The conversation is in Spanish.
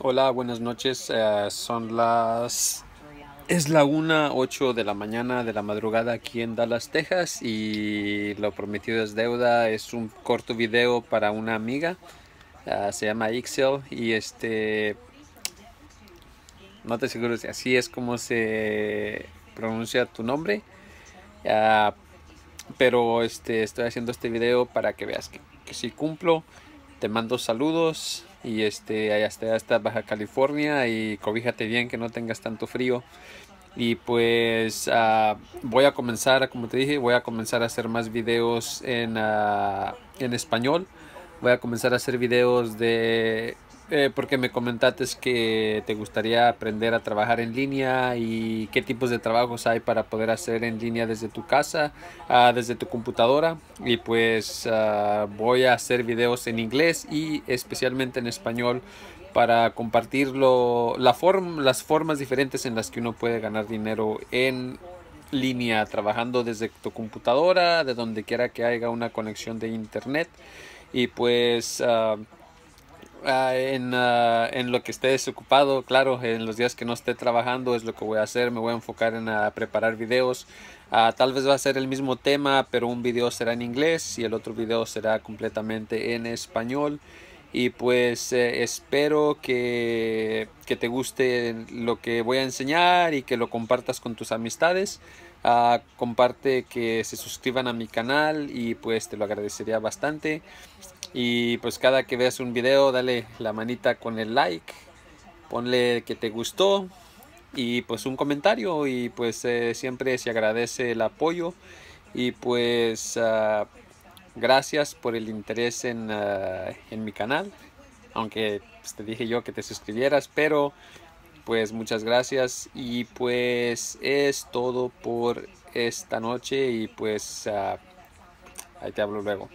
Hola, buenas noches. Eh, son las... Es la 1.08 de la mañana de la madrugada aquí en Dallas, Texas y lo prometido es deuda. Es un corto video para una amiga. Eh, se llama Ixel y este... No te seguro si así es como se pronuncia tu nombre. Eh, pero este, estoy haciendo este video para que veas que, que si cumplo. Te mando saludos y este allá hasta Baja California y cobíjate bien que no tengas tanto frío. Y pues uh, voy a comenzar como te dije voy a comenzar a hacer más videos en, uh, en español. Voy a comenzar a hacer videos de eh, porque me comentaste que te gustaría aprender a trabajar en línea y qué tipos de trabajos hay para poder hacer en línea desde tu casa, uh, desde tu computadora. Y pues uh, voy a hacer videos en inglés y especialmente en español para compartirlo, la forma, las formas diferentes en las que uno puede ganar dinero en línea, trabajando desde tu computadora, de donde quiera que haya una conexión de internet. Y pues... Uh, Uh, en, uh, en, lo que esté desocupado, claro, en los días que no esté trabajando es lo que voy a hacer, me voy a enfocar en uh, preparar videos, tal vez va a ser el mismo tema, pero un video será en inglés y el otro video será completamente en español. Y pues eh, espero que, que, te guste lo que voy a enseñar y que lo compartas con tus amistades. Uh, comparte que se suscriban a mi canal y pues te lo agradecería bastante y pues cada que veas un video dale la manita con el like ponle que te gustó y pues un comentario. Y pues eh, siempre se agradece el apoyo. Y pues uh, gracias por el interés en, uh, en mi canal. Aunque pues, te dije yo que te suscribieras pero pues muchas gracias. Y pues es todo por esta noche. Y pues uh, ahí te hablo luego